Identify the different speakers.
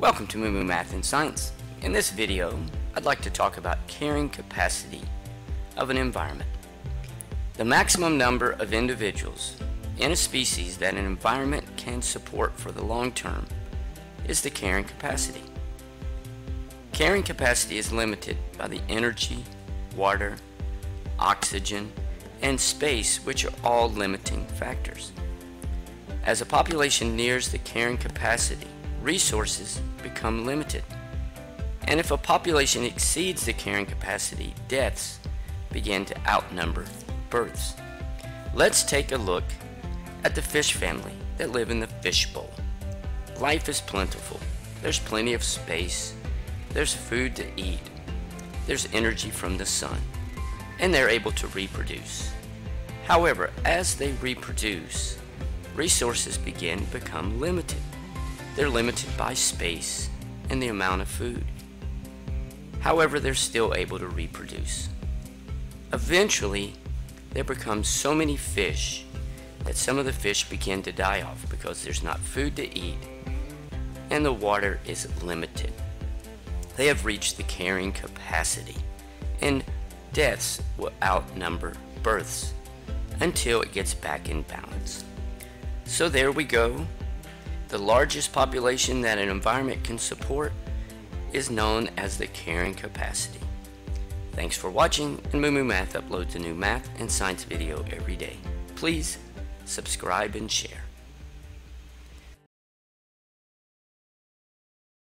Speaker 1: Welcome to Moo Math and Science. In this video, I'd like to talk about carrying capacity of an environment. The maximum number of individuals in a species that an environment can support for the long term is the carrying capacity. Carrying capacity is limited by the energy, water, oxygen, and space which are all limiting factors. As a population nears the carrying capacity, resources become limited. And if a population exceeds the carrying capacity, deaths begin to outnumber births. Let's take a look at the fish family that live in the fishbowl. Life is plentiful. There's plenty of space. There's food to eat. There's energy from the sun. And they're able to reproduce. However, as they reproduce, resources begin to become limited. They're limited by space and the amount of food. However, they're still able to reproduce. Eventually, there become so many fish that some of the fish begin to die off because there's not food to eat and the water is limited. They have reached the carrying capacity and deaths will outnumber births until it gets back in balance. So there we go. The largest population that an environment can support is known as the carrying capacity. Thanks for watching, and Moo Moo Math uploads a new math and science video every day. Please subscribe and share.